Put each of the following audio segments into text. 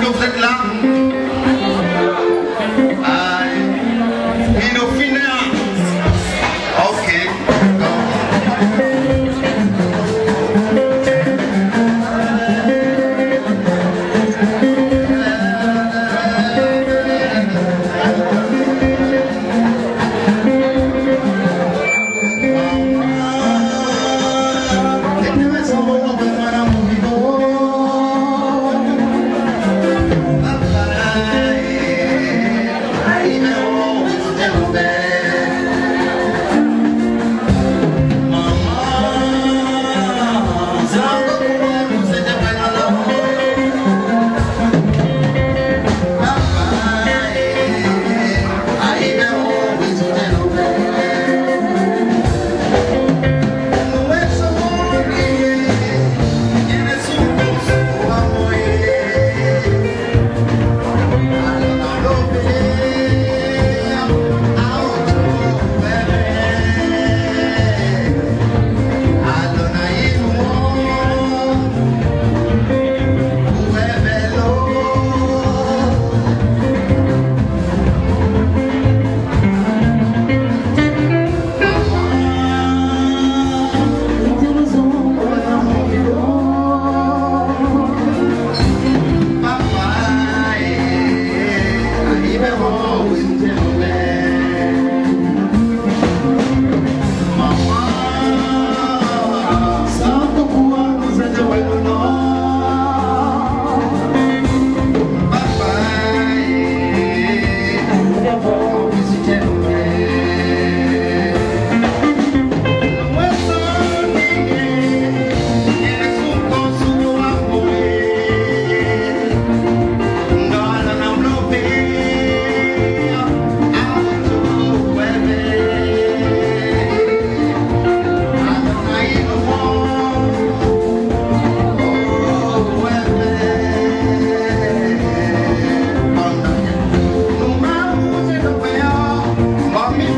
Vous êtes là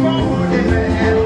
forward and